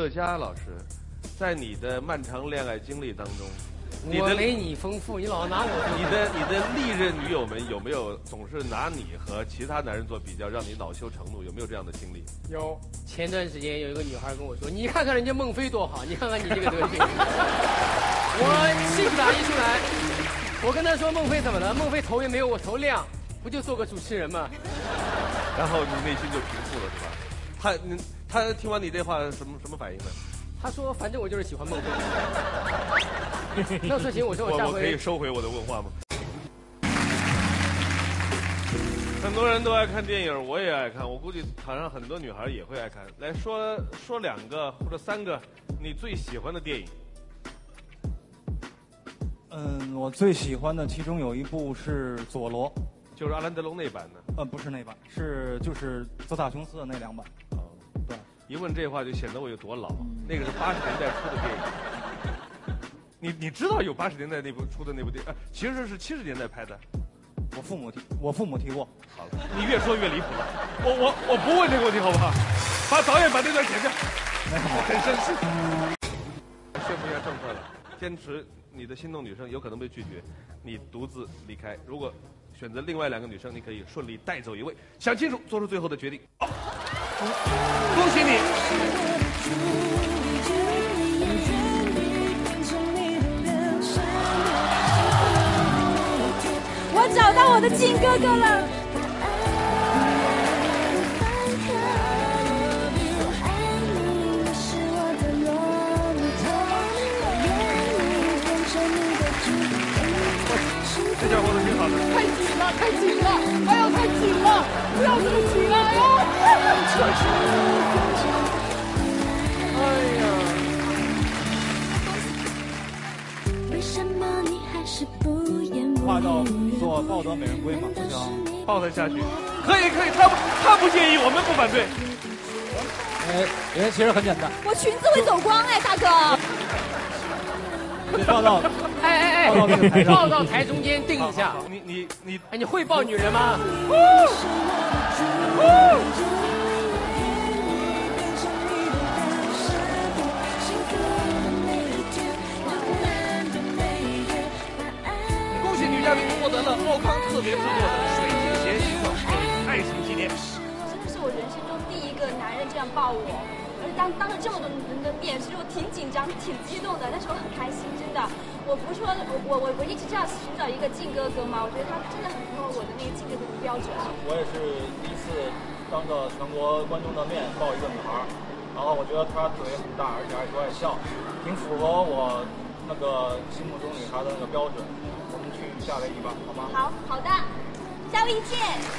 乐嘉老师，在你的漫长恋爱经历当中，你我的没你丰富，你老拿我。你的你的历任女友们有没有总是拿你和其他男人做比较，让你恼羞成怒？有没有这样的经历？有。前段时间有一个女孩跟我说：“你看看人家孟非多好，你看看你这个德行。”我气不打一处来。我跟她说：“孟非怎么了？孟非头也没有我头亮，不就做个主持人吗然后你内心就平复了，是吧？他你他听完你这话什么什么反应呢？？”他说：“反正我就是喜欢孟非。”那说行，我说我下我我可以收回我的问话吗？很多人都爱看电影，我也爱看，我估计好像很多女孩也会爱看。来说说两个或者三个你最喜欢的电影。嗯，我最喜欢的其中有一部是《佐罗》，就是阿兰德龙那版的。呃，不是那版，是就是泽塔琼斯的那两版。一问这话就显得我有多老。那个是八十年代出的电影。你你知道有八十年代那部出的那部电影、呃其实是七十年代拍的。我父母提，我父母提过。好了，你越说越离谱了。我我我不问这个问题好不好？把导演把那段剪掉。我很生气。宣布一下政策了，坚持你的心动女生有可能被拒绝，你独自离开。如果选择另外两个女生，你可以顺利带走一位。想清楚，做出最后的决定。好恭喜你。我找到我的靖哥哥了。这家伙子挺好的。太紧了，太紧了！哎呦，太紧了！不要这么紧画到不语？做抱得美人归嘛，就像抱他下去，可以可以，他不他不介意，我们不反对。哎，因为其实很简单，我裙子会走光哎，大哥。就抱到哎哎哎！抱到台中间定一下。你你你哎，你会抱女人吗？恭喜嘉宾获得了奥康特别制作的水晶鞋形状爱情纪念。真的是我人生中第一个男人这样抱我，而且当当着这么多人的面，其实我挺紧张、挺激动的，但是我很开心，真的。我不是说我我我我一直这样寻找一个靖哥哥嘛，我觉得他真的很符合我的那个靖哥哥的标准。我也是第一次当着全国观众的面抱一个女孩儿，然后我觉得她嘴很大，而且还多爱笑，挺符合我那个心目中女孩的那个标准。我们去夏威夷吧，好吗？好好的，夏威夷见。